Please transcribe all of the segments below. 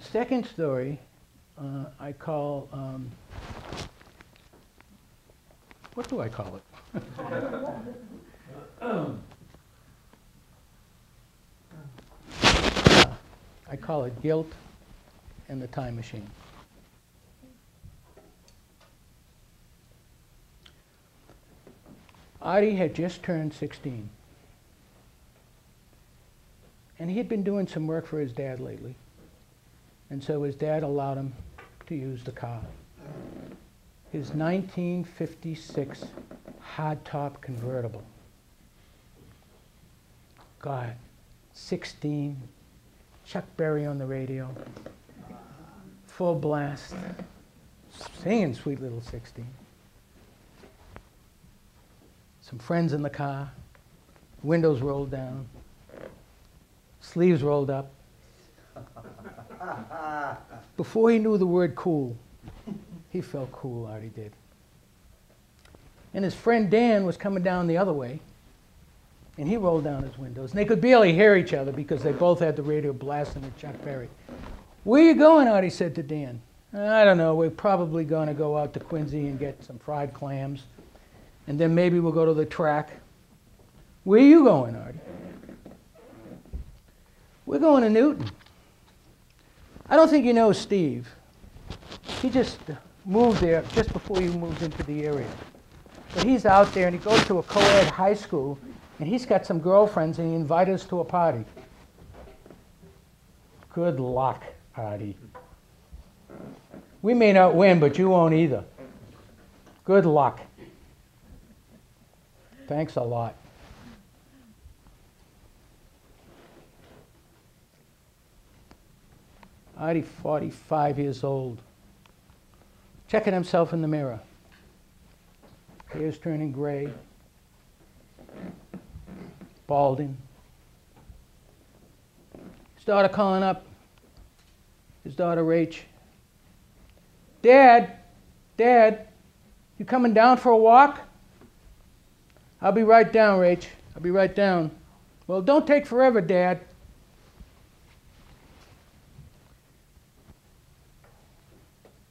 The second story uh, I call, um, what do I call it? Uh, I call it Guilt and the Time Machine. Artie had just turned 16. And he had been doing some work for his dad lately. And so his dad allowed him to use the car. His 1956 hardtop convertible. God, 16, Chuck Berry on the radio, full blast, singing Sweet Little 16. Some friends in the car, windows rolled down, sleeves rolled up. Before he knew the word cool, he felt cool, Artie did. And his friend Dan was coming down the other way, and he rolled down his windows. And they could barely hear each other because they both had the radio blasting at Chuck Berry. Where you going, Artie said to Dan. I don't know, we're probably going to go out to Quincy and get some fried clams, and then maybe we'll go to the track. Where are you going, Artie? We're going to Newton. I don't think you know Steve. He just moved there just before you moved into the area. But he's out there and he goes to a co-ed high school and he's got some girlfriends and he invited us to a party. Good luck, Artie. We may not win, but you won't either. Good luck. Thanks a lot. Artie, 45 years old, checking himself in the mirror. Hair's turning gray, balding. His daughter calling up, his daughter Rach. Dad, Dad, you coming down for a walk? I'll be right down, Rach. I'll be right down. Well, don't take forever, Dad.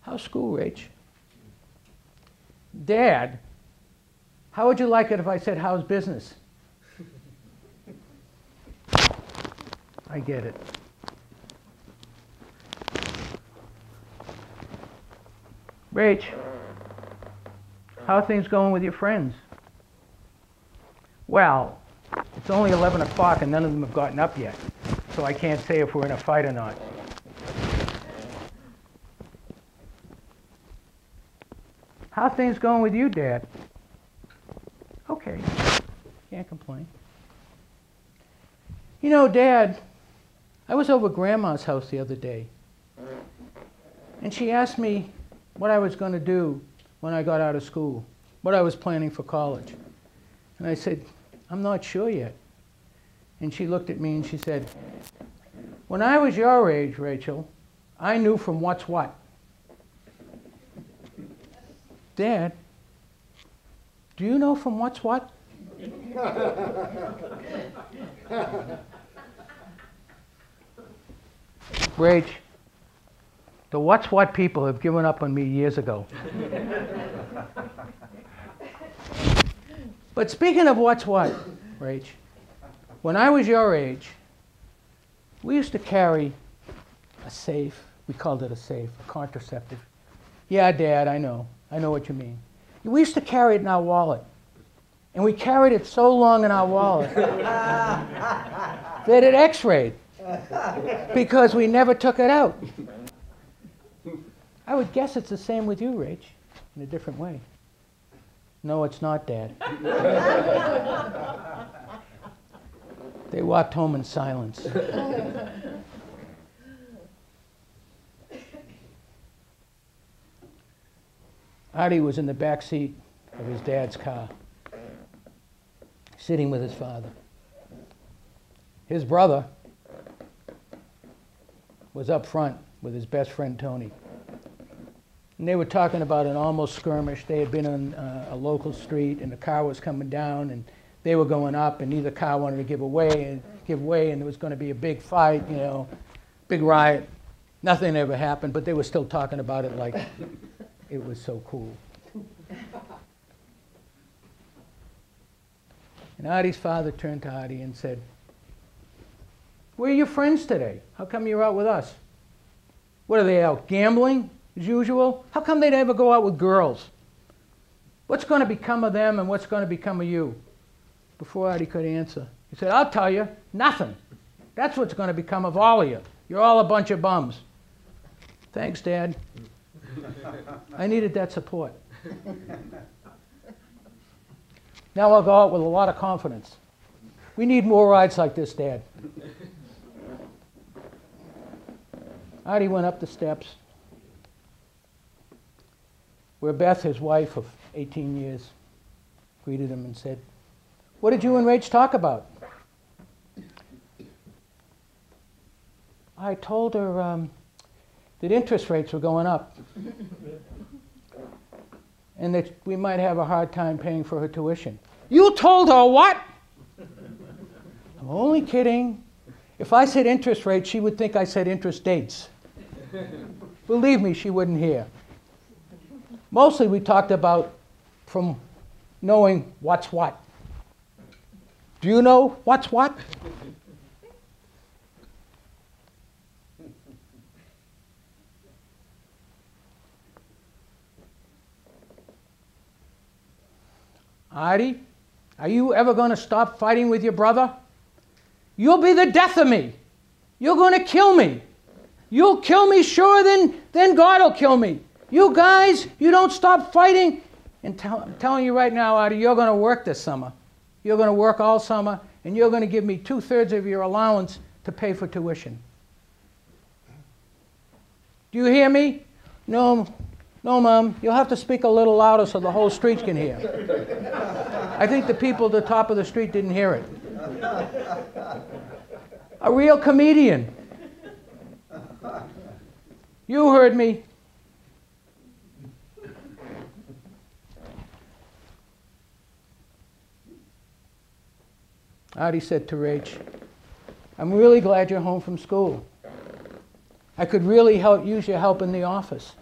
How's school, Rach? Dad, how would you like it if I said, How's business? I get it. Rach, how are things going with your friends? Well, it's only 11 o'clock and none of them have gotten up yet, so I can't say if we're in a fight or not. How things going with you, Dad? Okay, can't complain. You know, Dad, I was over Grandma's house the other day, and she asked me what I was going to do when I got out of school, what I was planning for college. And I said, I'm not sure yet. And she looked at me and she said, When I was your age, Rachel, I knew from what's what. Dad, do you know from what's what? Rach. the what's what people have given up on me years ago. but speaking of what's what, Rach, when I was your age, we used to carry a safe. We called it a safe, a contraceptive. Yeah, Dad, I know. I know what you mean. We used to carry it in our wallet. And we carried it so long in our wallet that it x rayed because we never took it out. I would guess it's the same with you, Rach, in a different way. No, it's not, Dad. they walked home in silence. Artie was in the back seat of his dad's car, sitting with his father. His brother was up front with his best friend Tony. And they were talking about an almost skirmish. They had been on uh, a local street, and the car was coming down, and they were going up, and neither car wanted to give away and give way, and there was going to be a big fight, you know, big riot. Nothing ever happened, but they were still talking about it like it was so cool. And Artie's father turned to Artie and said, Where are your friends today? How come you're out with us? What are they out gambling as usual? How come they never go out with girls? What's going to become of them and what's going to become of you? Before Artie could answer, he said, I'll tell you, nothing. That's what's going to become of all of you. You're all a bunch of bums. Thanks, Dad. I needed that support. Now I'll go out with a lot of confidence. We need more rides like this, Dad. Artie went up the steps where Beth, his wife of 18 years, greeted him and said, What did you and Rach talk about? I told her um, that interest rates were going up and that we might have a hard time paying for her tuition. You told her what? I'm only kidding. If I said interest rates, she would think I said interest dates. Believe me, she wouldn't hear. Mostly we talked about from knowing what's what. Do you know what's what? Artie, are you ever going to stop fighting with your brother? You'll be the death of me. You're going to kill me. You'll kill me sure, then, then God will kill me. You guys, you don't stop fighting. And tell, I'm telling you right now, Artie, you're going to work this summer. You're going to work all summer, and you're going to give me two thirds of your allowance to pay for tuition. Do you hear me? No, no, Mom, you'll have to speak a little louder so the whole street can hear. I think the people at the top of the street didn't hear it. A real comedian. You heard me. Artie said to Rach, I'm really glad you're home from school. I could really help, use your help in the office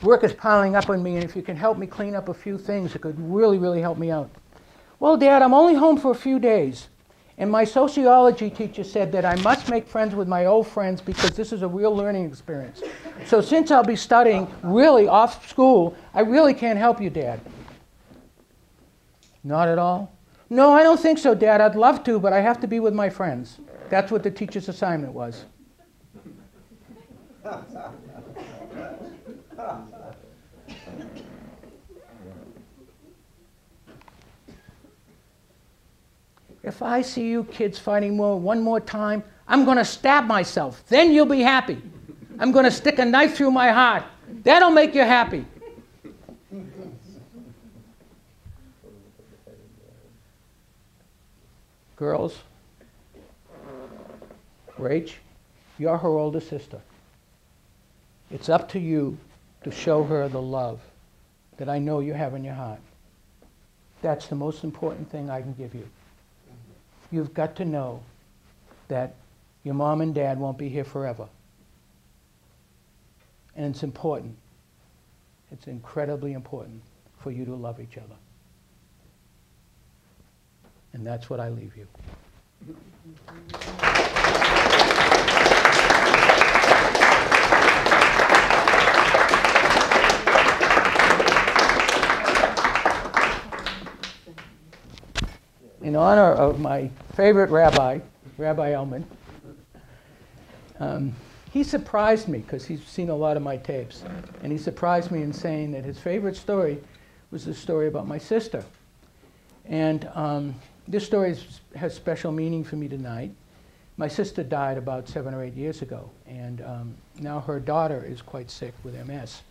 work is piling up on me, and if you can help me clean up a few things, it could really, really help me out. Well, Dad, I'm only home for a few days. And my sociology teacher said that I must make friends with my old friends because this is a real learning experience. So, since I'll be studying really off school, I really can't help you, Dad. Not at all? No, I don't think so, Dad. I'd love to, but I have to be with my friends. That's what the teacher's assignment was. If I see you kids fighting more one more time, I'm going to stab myself. Then you'll be happy. I'm going to stick a knife through my heart. That'll make you happy. Girls, Rach, you're her older sister. It's up to you to show her the love that I know you have in your heart. That's the most important thing I can give you you've got to know that your mom and dad won't be here forever. And it's important. It's incredibly important for you to love each other. And that's what I leave you. in honor of my favorite rabbi, Rabbi Elman. Um, he surprised me because he's seen a lot of my tapes. And he surprised me in saying that his favorite story was the story about my sister. And um, this story is, has special meaning for me tonight. My sister died about seven or eight years ago, and um, now her daughter is quite sick with MS.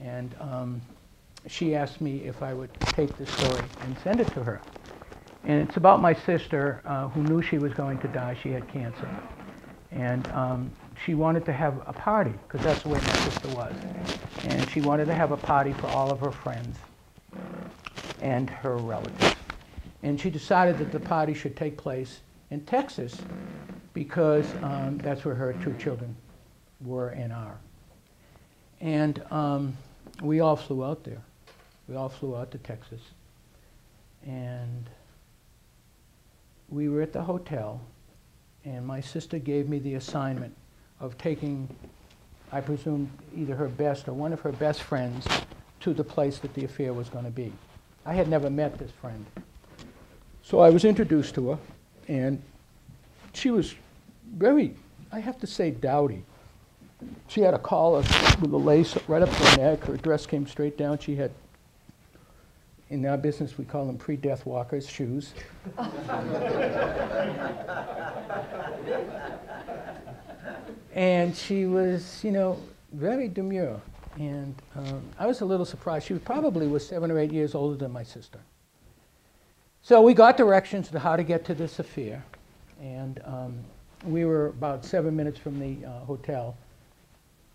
And um, she asked me if I would take this story and send it to her. And it's about my sister uh, who knew she was going to die. She had cancer. And um, she wanted to have a party, because that's the way my sister was. And she wanted to have a party for all of her friends and her relatives. And she decided that the party should take place in Texas because um, that's where her two children were and are. And um, we all flew out there. We all flew out to Texas. And we were at the hotel, and my sister gave me the assignment of taking, I presume, either her best or one of her best friends to the place that the affair was going to be. I had never met this friend. So I was introduced to her, and she was very, I have to say, dowdy. She had a collar with a lace right up her neck. Her dress came straight down. She had, in our business, we call them pre-death walkers, shoes. and she was, you know, very demure. And um, I was a little surprised. She probably was seven or eight years older than my sister. So we got directions to how to get to this affair. And um, we were about seven minutes from the uh, hotel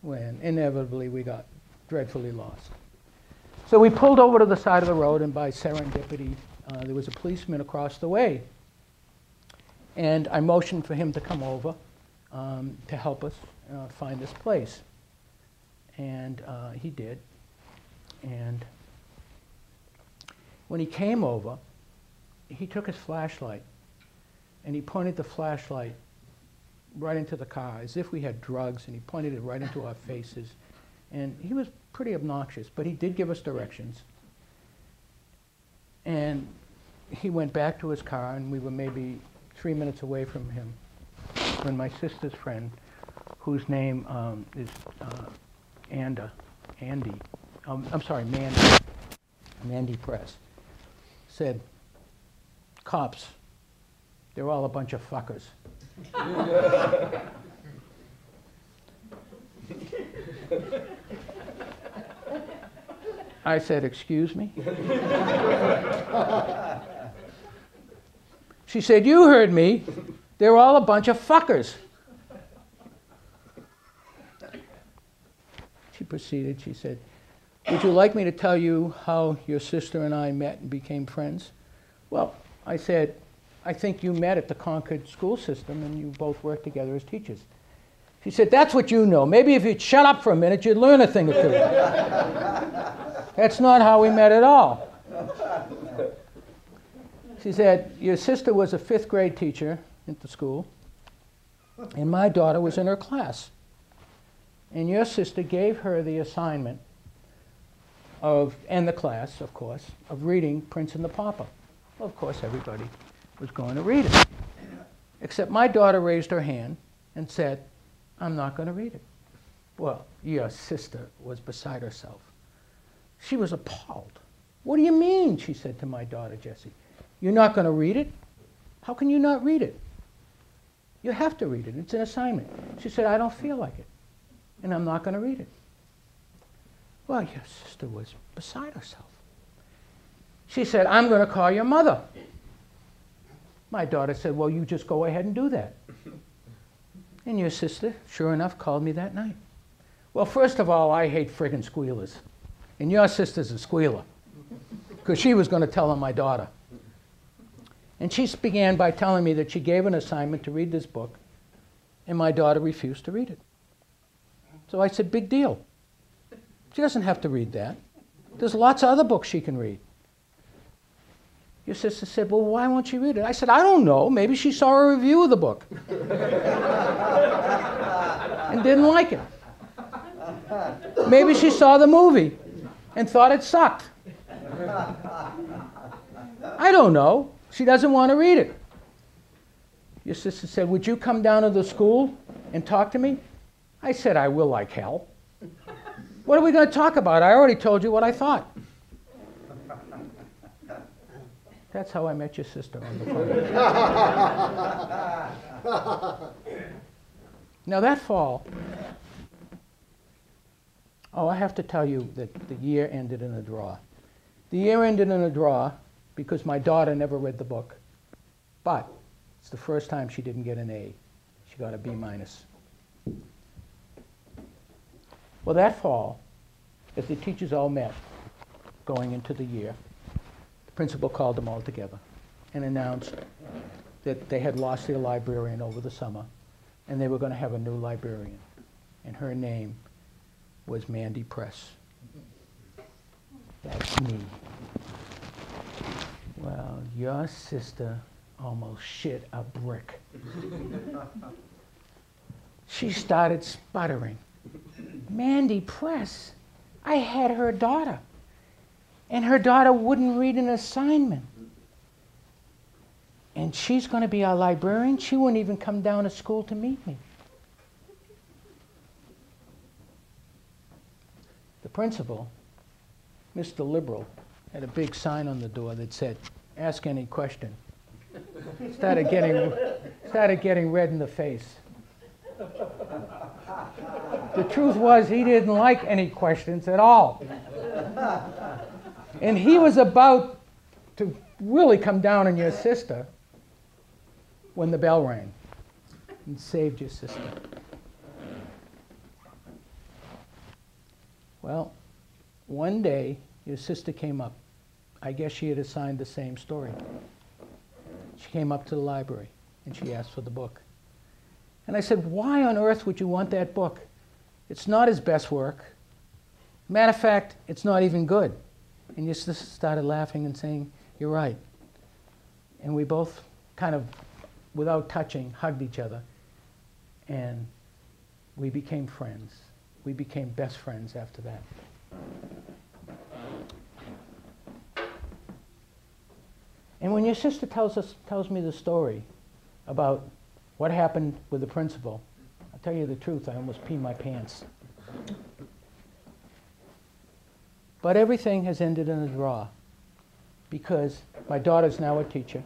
when inevitably we got dreadfully lost. So we pulled over to the side of the road, and by serendipity, uh, there was a policeman across the way. And I motioned for him to come over um, to help us uh, find this place. And uh, he did. And when he came over, he took his flashlight and he pointed the flashlight right into the car as if we had drugs, and he pointed it right into our faces. And he was pretty obnoxious, but he did give us directions. And he went back to his car, and we were maybe three minutes away from him when my sister's friend, whose name um, is uh, Anda, Andy, um, I'm sorry, Mandy, Mandy Press, said, cops, they're all a bunch of fuckers. I said, Excuse me? she said, You heard me. They're all a bunch of fuckers. She proceeded, she said, Would you like me to tell you how your sister and I met and became friends? Well, I said, I think you met at the Concord school system and you both worked together as teachers. She said, That's what you know. Maybe if you'd shut up for a minute, you'd learn a thing or two. That's not how we met at all. She said, Your sister was a fifth grade teacher at the school, and my daughter was in her class. And your sister gave her the assignment of, and the class, of course, of reading Prince and the Pauper. Well, of course, everybody was going to read it. Except my daughter raised her hand and said, I'm not going to read it. Well, your sister was beside herself. She was appalled. What do you mean? She said to my daughter, Jessie. You're not going to read it? How can you not read it? You have to read it. It's an assignment. She said, I don't feel like it, and I'm not going to read it. Well, your sister was beside herself. She said, I'm going to call your mother. My daughter said, Well, you just go ahead and do that. And your sister, sure enough, called me that night. Well, first of all, I hate friggin' squealers. And your sister's a squealer. Because she was going to tell on my daughter. And she began by telling me that she gave an assignment to read this book, and my daughter refused to read it. So I said, Big deal. She doesn't have to read that. There's lots of other books she can read. Your sister said, Well, why won't she read it? I said, I don't know. Maybe she saw a review of the book and didn't like it. Maybe she saw the movie and thought it sucked. I don't know. She doesn't want to read it. Your sister said, Would you come down to the school and talk to me? I said, I will like hell. What are we going to talk about? I already told you what I thought. That's how I met your sister on the phone. now, that fall, oh, I have to tell you that the year ended in a draw. The year ended in a draw because my daughter never read the book. But it's the first time she didn't get an A. She got a B minus. Well, that fall, as the teachers all met going into the year, the principal called them all together and announced that they had lost their librarian over the summer and they were going to have a new librarian. and her name was Mandy Press. That's me. Well, your sister almost shit a brick. she started sputtering. Mandy Press? I had her daughter. And her daughter wouldn't read an assignment. And she's going to be our librarian. She wouldn't even come down to school to meet me. Principal, Mr. Liberal, had a big sign on the door that said, ask any question. started getting, started getting red in the face. The truth was, he didn't like any questions at all. And he was about to really come down on your sister when the bell rang and saved your sister. Well, one day your sister came up. I guess she had assigned the same story. She came up to the library and she asked for the book. And I said, Why on earth would you want that book? It's not his best work. Matter of fact, it's not even good. And your sister started laughing and saying, You're right. And we both kind of, without touching, hugged each other. And we became friends. We became best friends after that. And when your sister tells, us, tells me the story about what happened with the principal, I'll tell you the truth, I almost peed my pants. But everything has ended in a draw because my daughter's now a teacher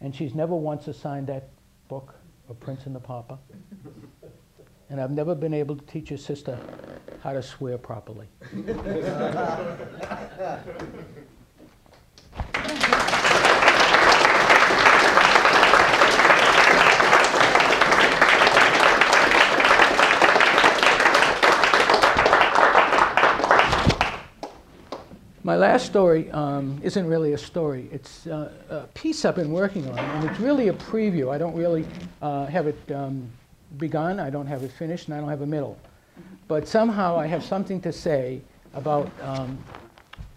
and she's never once assigned that book of Prince and the Pauper. And I've never been able to teach your sister how to swear properly. My last story um, isn't really a story. It's uh, a piece I've been working on, and it's really a preview. I don't really uh, have it um, begun, I don't have it finished, and I don't have a middle. But somehow I have something to say about um,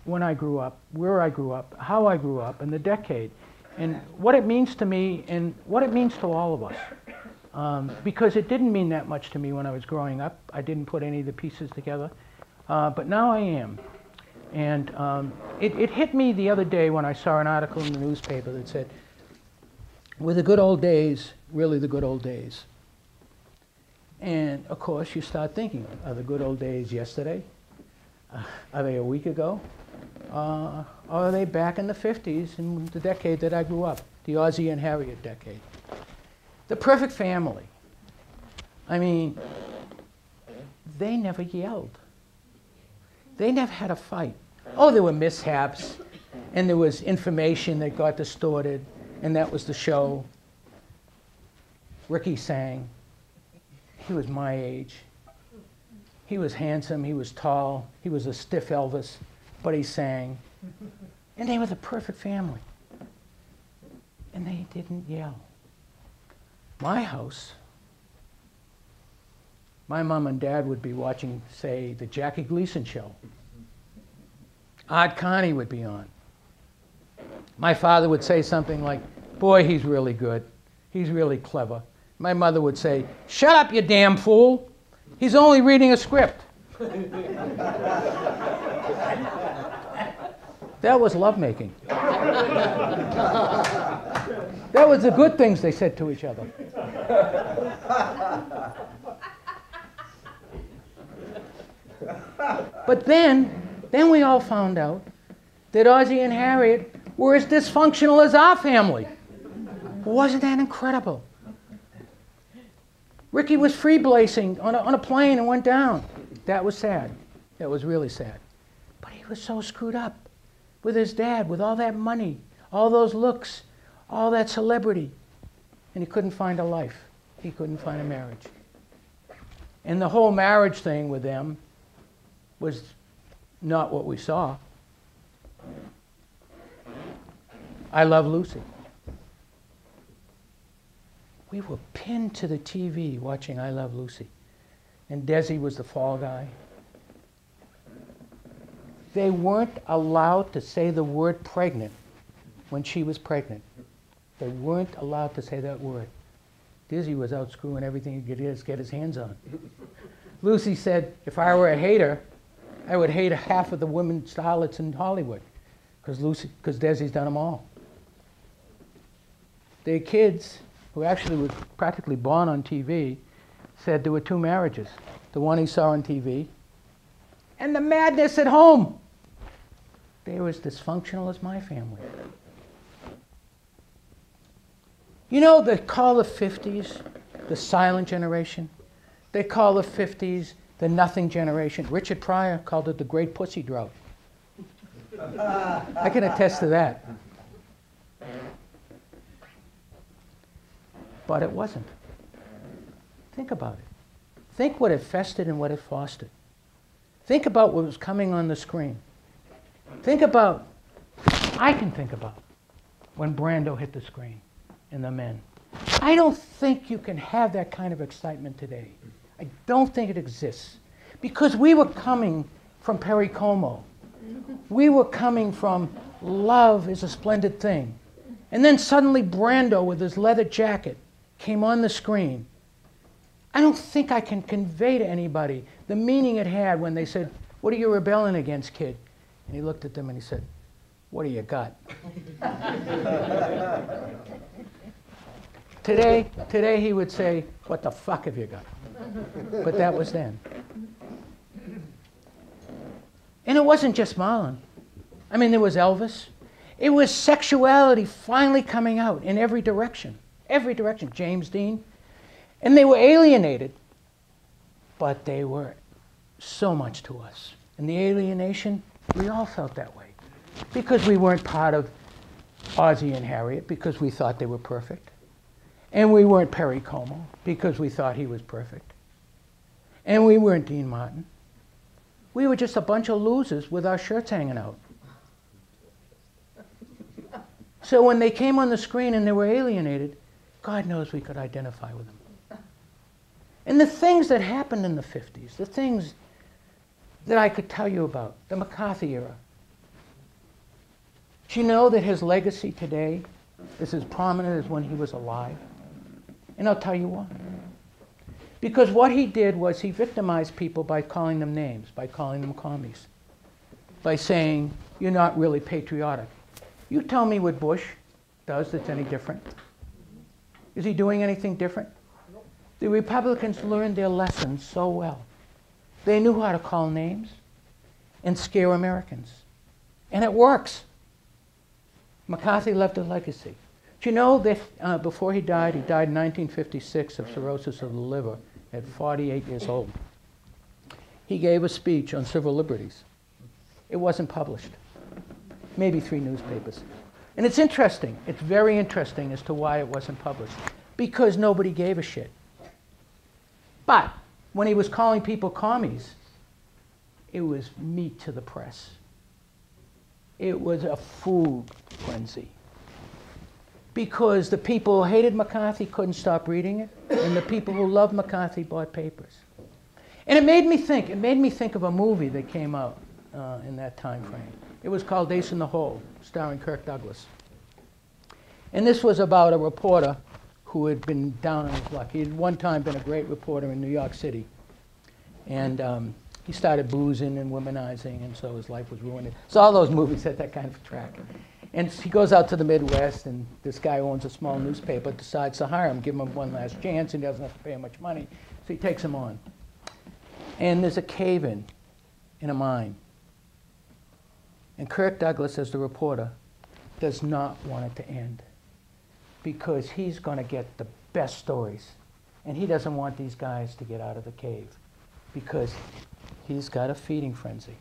when I grew up, where I grew up, how I grew up, and the decade, and what it means to me, and what it means to all of us. Um, because it didn't mean that much to me when I was growing up. I didn't put any of the pieces together. Uh, but now I am. And um, it, it hit me the other day when I saw an article in the newspaper that said, were the good old days really the good old days? And of course, you start thinking, are the good old days yesterday? Uh, are they a week ago? Uh, or are they back in the 50s, in the decade that I grew up, the Ozzie and Harriet decade? The perfect family. I mean, they never yelled. They never had a fight. Oh, there were mishaps, and there was information that got distorted, and that was the show. Ricky sang. He was my age. He was handsome, he was tall, he was a stiff Elvis, but he sang. And they were the perfect family. And they didn't yell. My house, my mom and dad would be watching, say, the Jackie Gleason show. Art Carney would be on. My father would say something like, Boy, he's really good. He's really clever. My mother would say, Shut up, you damn fool. He's only reading a script. that was lovemaking. that was the good things they said to each other. but then then we all found out that Ozzie and Harriet were as dysfunctional as our family. Wasn't that incredible? Ricky was free blazing on a, on a plane and went down. That was sad. That was really sad. But he was so screwed up with his dad, with all that money, all those looks, all that celebrity. And he couldn't find a life. He couldn't find a marriage. And the whole marriage thing with them was not what we saw. I love Lucy. We were pinned to the TV watching I Love Lucy. And Desi was the fall guy. They weren't allowed to say the word pregnant when she was pregnant. They weren't allowed to say that word. Desi was out screwing everything he could get his hands on. Lucy said, if I were a hater, I would hate half of the women starlets in Hollywood because Lucy, because Desi's done them all. Their kids, who actually was practically born on TV, said there were two marriages. The one he saw on TV and the madness at home. They were as dysfunctional as my family. You know, they call the 50s the silent generation. They call the 50s the nothing generation. Richard Pryor called it the great pussy drought. I can attest to that. But it wasn't. Think about it. Think what it festered and what it fostered. Think about what was coming on the screen. Think about, I can think about when Brando hit the screen and the men. I don't think you can have that kind of excitement today. I don't think it exists. Because we were coming from Perry Como. We were coming from love is a splendid thing. And then suddenly Brando with his leather jacket came on the screen. I don't think I can convey to anybody the meaning it had when they said, What are you rebelling against, kid? And he looked at them and he said, What do you got? today, today he would say, What the fuck have you got? But that was then. And it wasn't just Marlon. I mean, there was Elvis. It was sexuality finally coming out in every direction. Every direction. James Dean. And they were alienated, but they were so much to us. And the alienation, we all felt that way. Because we weren't part of Ozzie and Harriet, because we thought they were perfect. And we weren't Perry Como, because we thought he was perfect. And we weren't Dean Martin. We were just a bunch of losers with our shirts hanging out. So when they came on the screen and they were alienated, God knows we could identify with them. And the things that happened in the 50s, the things that I could tell you about, the McCarthy era. Do you know that his legacy today is as prominent as when he was alive? And I'll tell you why. Because what he did was he victimized people by calling them names, by calling them commies, by saying, you're not really patriotic. You tell me what Bush does that's any different. Is he doing anything different? The Republicans learned their lessons so well. They knew how to call names and scare Americans. And it works. McCarthy left a legacy. Do you know that uh, before he died, he died in 1956 of cirrhosis of the liver at 48 years old. He gave a speech on civil liberties. It wasn't published. Maybe three newspapers. And it's interesting. It's very interesting as to why it wasn't published. Because nobody gave a shit. But when he was calling people commies, it was meat to the press. It was a food frenzy because the people who hated McCarthy couldn't stop reading it, and the people who loved McCarthy bought papers. And it made me think, it made me think of a movie that came out uh, in that time frame. It was called Ace in the Hole, starring Kirk Douglas. And this was about a reporter who had been down on his luck. He had one time been a great reporter in New York City. And um, he started boozing and womanizing, and so his life was ruined. So all those movies had that kind of track. And he goes out to the Midwest, and this guy owns a small newspaper, decides to hire him, give him one last chance, and he doesn't have to pay him much money. So he takes him on. And there's a cave in, in a mine. And Kirk Douglas, as the reporter, does not want it to end because he's going to get the best stories. And he doesn't want these guys to get out of the cave because he's got a feeding frenzy.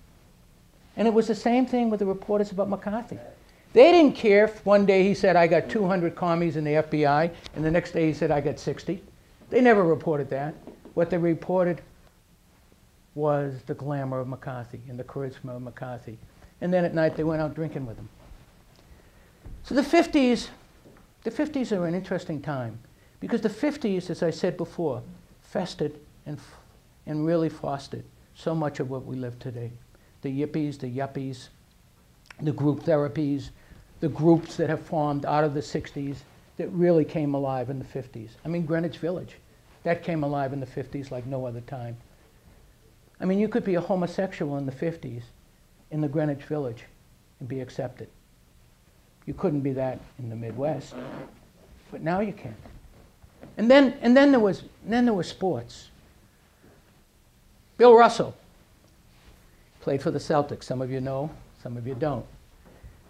And it was the same thing with the reporters about McCarthy. They didn't care if one day he said, I got 200 commies in the FBI, and the next day he said, I got 60. They never reported that. What they reported was the glamour of McCarthy and the charisma of McCarthy. And then at night they went out drinking with them. So the 50s, the 50s are an interesting time Because the 50s, as I said before, festered and, and really fostered so much of what we live today. The yippies, the yuppies, the group therapies, the groups that have formed out of the 60s that really came alive in the 50s. I mean, Greenwich Village, that came alive in the 50s like no other time. I mean, you could be a homosexual in the 50s in the Greenwich Village and be accepted. You couldn't be that in the Midwest, but now you can. And then, and then there was, then there was sports. Bill Russell played for the Celtics. Some of you know, some of you don't.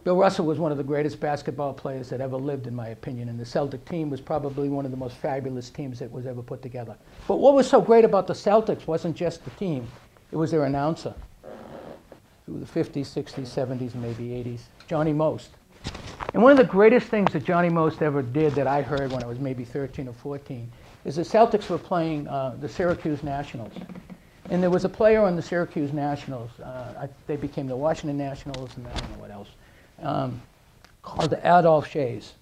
Bill Russell was one of the greatest basketball players that ever lived, in my opinion, and the Celtic team was probably one of the most fabulous teams that was ever put together. But what was so great about the Celtics wasn't just the team, it was their announcer. Through the 50s, 60s, 70s, maybe 80s, Johnny Most. And one of the greatest things that Johnny Most ever did that I heard when I was maybe 13 or 14 is the Celtics were playing uh, the Syracuse Nationals. And there was a player on the Syracuse Nationals. Uh, I, they became the Washington Nationals, and I don't know what else um, called Adolph Schayes.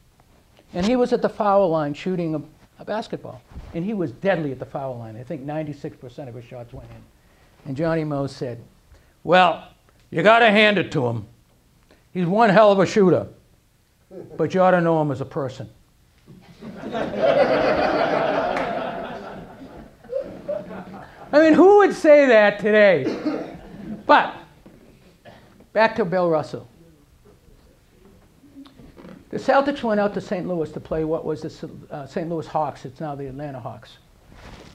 And he was at the foul line shooting a, a, basketball. And he was deadly at the foul line. I think 96% of his shots went in. And Johnny Most said, Well, you got to hand it to him. He's one hell of a shooter, but you ought to know him as a person. I mean, who would say that today? But back to Bill Russell. The Celtics went out to St. Louis to play what was the uh, St. Louis Hawks. It's now the Atlanta Hawks.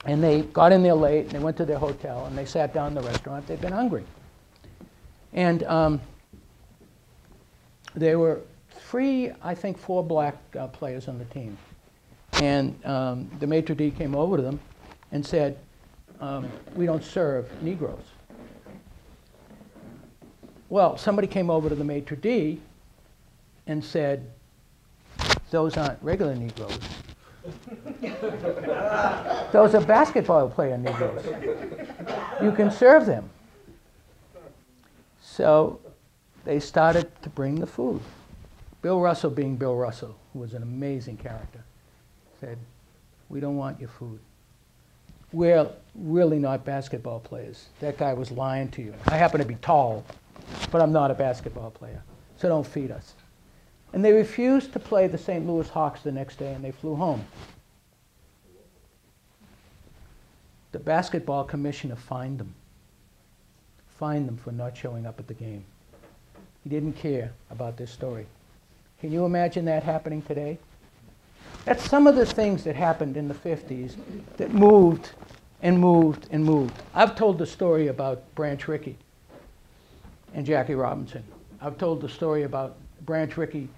And they got in there late, and they went to their hotel, and they sat down in the restaurant. They'd been hungry. And um, there were three, I think, four black uh, players on the team. And um, the maitre d' came over to them and said, um, We don't serve Negroes. Well, somebody came over to the maitre d' and said, those aren't regular Negroes. those are basketball player Negroes. You can serve them. So they started to bring the food. Bill Russell, being Bill Russell, who was an amazing character, said, We don't want your food. We're really not basketball players. That guy was lying to you. I happen to be tall, but I'm not a basketball player. So don't feed us. And they refused to play the St. Louis Hawks the next day and they flew home. The basketball commissioner fined them. Fined them for not showing up at the game. He didn't care about this story. Can you imagine that happening today? That's some of the things that happened in the 50s that moved and moved and moved. I've told the story about Branch Rickey and Jackie Robinson. I've told the story about Branch Rickey,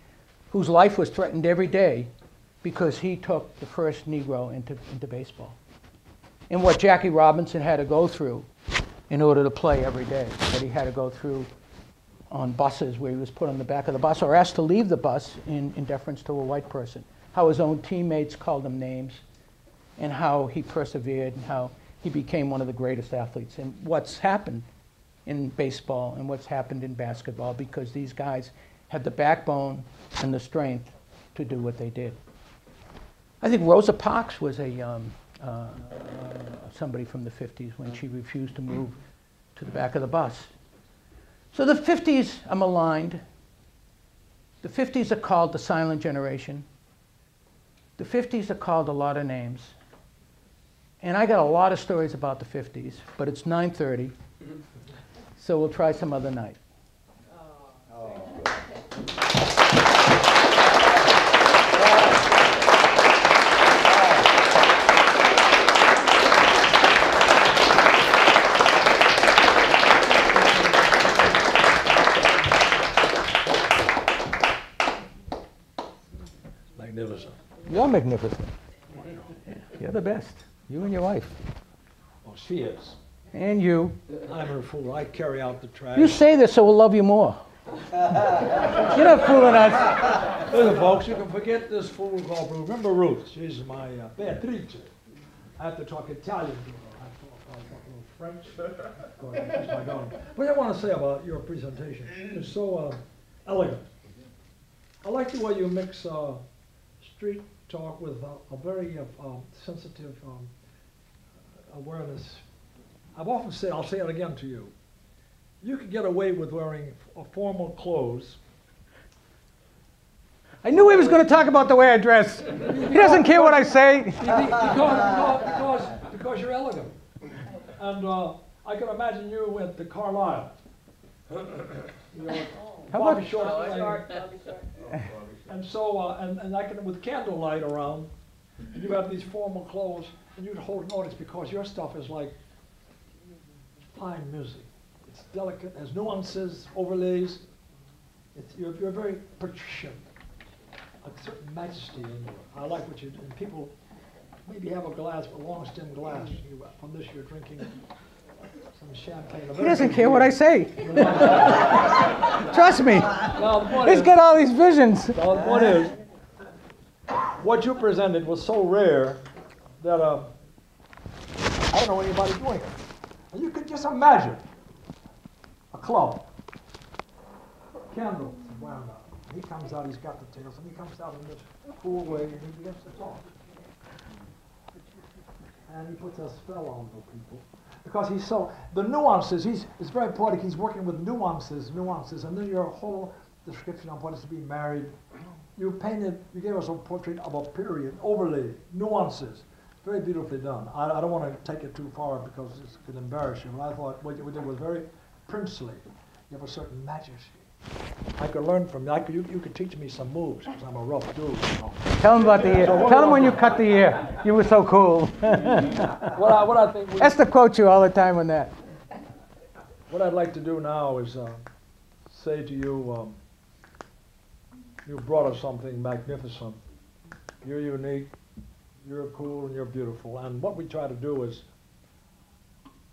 whose life was threatened every day because he took the first Negro into, into baseball. And what Jackie Robinson had to go through in order to play every day, that he had to go through on buses where he was put on the back of the bus or asked to leave the bus in, in deference to a white person, how his own teammates called him names, and how he persevered and how he became one of the greatest athletes. And what's happened in baseball and what's happened in basketball because these guys had the backbone and the strength to do what they did. I think Rosa Parks was a um, uh, somebody from the 50s when she refused to move to the back of the bus. So the 50s are maligned. The 50s are called the silent generation. The 50s are called a lot of names. And I got a lot of stories about the 50s, but it's 9:30. So we'll try some other night. Magnificent. You're magnificent. You're the best. You and your wife. Oh, she is. And you. I'm her fool. I carry out the trash. You say this so we'll love you more. You're not fooling us. Listen, folks, you can forget this fool called Ruth. Remember Ruth? She's my uh, Beatrice. I have to talk Italian to her. I talk, I talk a little French. Go ahead, that's. What I want to say about your presentation is so uh, elegant. I like the way you mix uh, street talk with a, a very uh, um, sensitive um, awareness. I've often said, I'll say it again to you. You can get away with wearing f- formal clothes. I knew he was going to talk about the way I dress. He doesn't care what I say. because, because, because, because you're elegant. And uh, I can imagine you with the Carlisle. you know, How Bobby about- shorts playing. And so, uh, and, and I can, with candlelight around, and you have these formal clothes, and you'd hold notice because your stuff is like fine music. It's delicate, has nuances, overlays. It's, you're, you're very patrician, a certain majesty in you. I like what you do. And people maybe have a glass, a long stem glass. You, from this, you're drinking some champagne. He doesn't care what I say. Trust me. He's got all these visions. The point is, what you presented was so rare that uh, I don't know anybody doing it. You could just imagine a club, candles wound up. He comes out, he's got the tails, and he comes out in this cool way, and he begins to talk. And he puts a spell on the people. Because he's so, the nuances, he's, it's very poetic, he's working with nuances, nuances, and then your whole description of what is to be married, you painted, you gave us a portrait of a period, overlay, nuances, very beautifully done. I, I don't want to take it too far because it could embarrass you, but I thought what you did was very princely. You have a certain majesty. I could learn from you. I could, you, you could teach me some moves because I'm a rough dude. You know. Tell him about the ear. Tell him when you cut the ear. You were so cool. What I, what I think we, Esther quotes you all the time on that. what I'd like to do now is uh, say to you, um, you brought us something magnificent. You're unique, you're cool, and you're beautiful. And what we try to do is,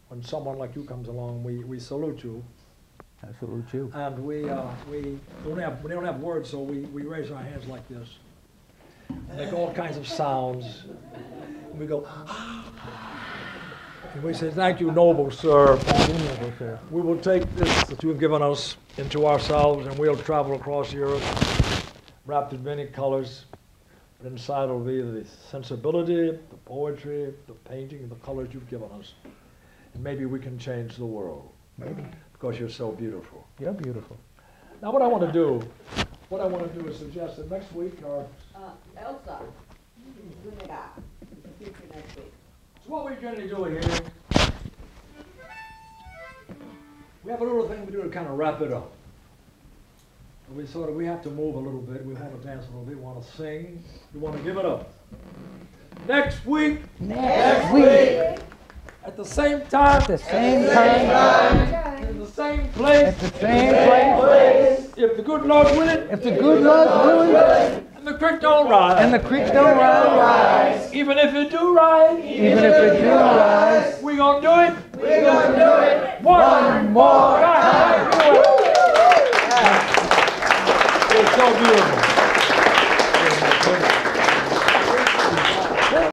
when someone like you comes along, we, we salute you, I salute you. and we, uh, we don't have we don't have words, so we, we raise our hands like this, make all kinds of sounds. And we go, and we say, "Thank you, noble sir." We will take this that you have given us into ourselves, and we'll travel across Europe, wrapped in many colors. But inside will be the sensibility, the poetry, the painting, the colors you've given us. And maybe we can change the world Maybe. Because you're so beautiful. You're beautiful. Now, what I want to do, what I want to do is suggest that next week, or Uh, Elsa, Zuniga, the future next week. so what we're going to do here, we have a little thing we do to kind of wrap it up. We sort of we have to move a little bit. We want to dance a little bit. We want to sing. We want to give it up. Next week Next week, at the same time, at the same time, in the same same place. At the same, same place. If the good Lord willing. If the good Lord willing. And the creek don't rise. And the creek don't rise. Even if it do rise. Even if it do rise. We gonna do it. We gonna do it. One, more time. It's so beautiful.